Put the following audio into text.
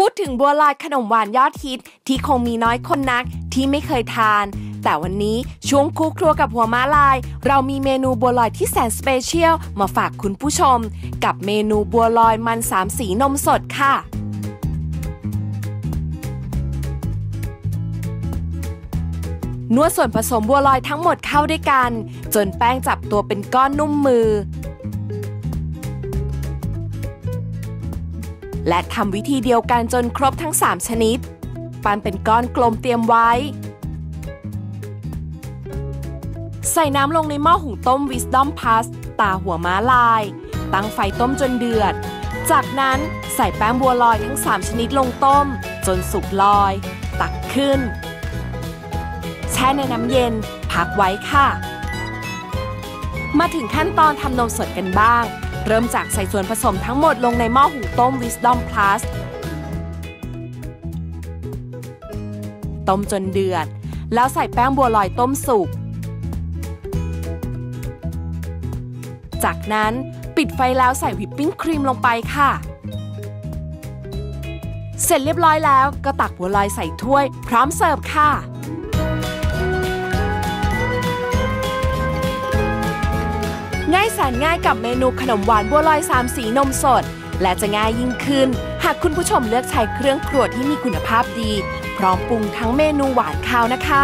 พูดถึงบัวลอยขนมหวานยอดฮิตที่คงมีน้อยคนนักที่ไม่เคยทาน แต่วันนี้ช่วงคู่ครัวกับหัวม้าลาย เรามีเมนูบัวลอยที่แสน special มาฝากคุณผู้ชม กับเมนูบัวลอยมันสามสีนมสดค่ะนวดส่วนผสมบัวลอยทั้งหมดเข้าด้วยกัน จนแป้งจับตัวเป็นก้อนนุ่มมือ และทำวิธีเดียวกันจนครบทั้ง 3 ชนิด ปั้นเป็นก้อนกลมเตรียมไว้ ใส่น้ำลงในหม้อหุงต้ม Wisdom Plus ตาหัวม้าลาย ตั้งไฟต้มจนเดือด จากนั้นใส่แป้งบัวลอยทั้ง 3 ชนิดลงต้ม จนสุกลอย ตักขึ้น แช่ในน้ำเย็น พักไว้ค่ะ มาถึงขั้นตอนทำนมสดกันบ้าง เริ่มจากใส่ส่วนผสมทั้งหมดลงในหม้อหุงต้ม Wisdom Plus ต้มจนเดือด แล้วใส่แป้งบัวลอยต้มสุก จากนั้นปิดไฟแล้วใส่วิปปิ้งครีมลงไปค่ะ เสร็จเรียบร้อยแล้วก็ตักบัวลอยใส่ถ้วย พร้อมเสิร์ฟค่ะ ง่ายแสนง่ายกับเมนูขนมหวานบัวลอยสามสีนมสด และจะง่ายยิ่งขึ้น หากคุณผู้ชมเลือกใช้เครื่องครัวที่มีคุณภาพดี พร้อมปรุงทั้งเมนูหวานข้าวนะคะ